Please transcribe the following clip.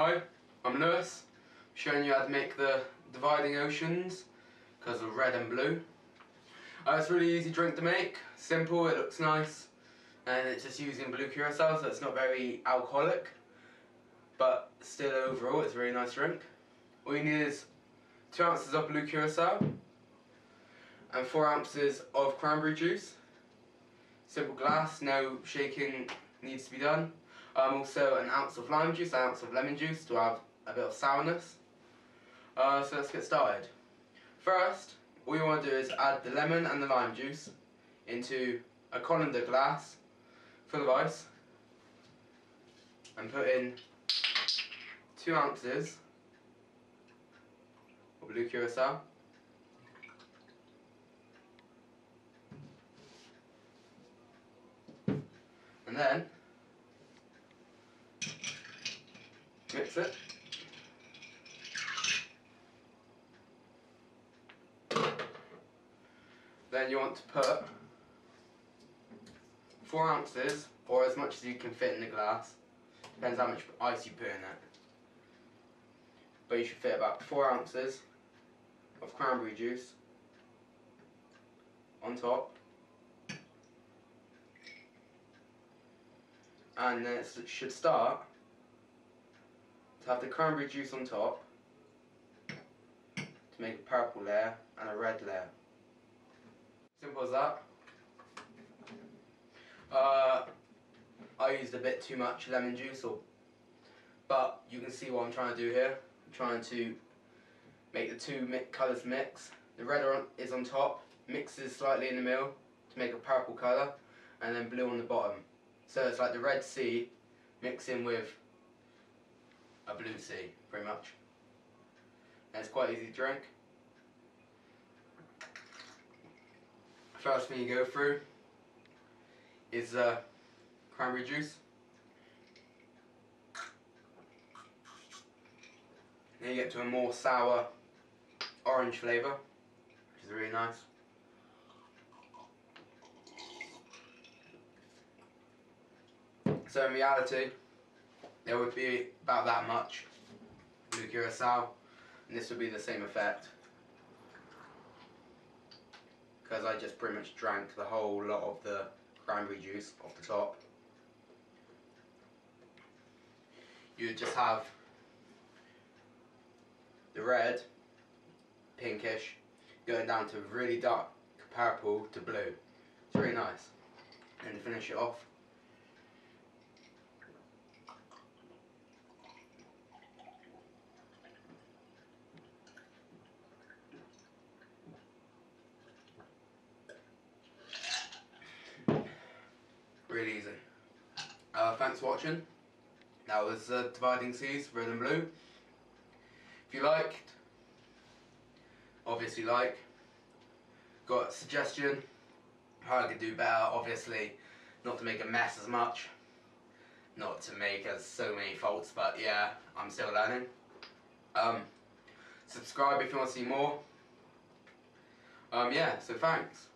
Hi, I'm Lewis, showing you how to make the dividing oceans because of red and blue. Uh, it's a really easy drink to make, simple, it looks nice, and it's just using blue curacao so it's not very alcoholic, but still overall it's a really nice drink. All you need is 2 ounces of blue curacao and 4 ounces of cranberry juice. Simple glass, no shaking needs to be done. Um, also an ounce of lime juice, an ounce of lemon juice to have a bit of sourness. Uh, so let's get started. First, all you want to do is add the lemon and the lime juice into a colander glass full of ice and put in two ounces of blue curacao and then Then you want to put four ounces, or as much as you can fit in the glass. Depends how much ice you put in it. But you should fit about four ounces of cranberry juice on top. And then it should start have the cranberry juice on top to make a purple layer and a red layer. Simple as that. Uh, I used a bit too much lemon juice, or, but you can see what I'm trying to do here. I'm trying to make the two mi colours mix. The red on, is on top, mixes slightly in the middle to make a purple colour, and then blue on the bottom. So it's like the Red Sea mixing with a blue sea, pretty much. And it's quite easy to drink. First thing you go through is uh, cranberry juice. Then you get to a more sour orange flavour, which is really nice. So in reality, there would be about that much blue curacao, and this would be the same effect. Because I just pretty much drank the whole lot of the cranberry juice off the top. You would just have the red, pinkish, going down to really dark purple to blue. It's really nice. And to finish it off, really easy. Thanks for watching. That was uh, Dividing Seas, Red and Blue. If you liked, obviously like. Got a suggestion, how I could do better, obviously not to make a mess as much. Not to make as so many faults, but yeah, I'm still learning. Um, subscribe if you want to see more. Um, yeah, so thanks.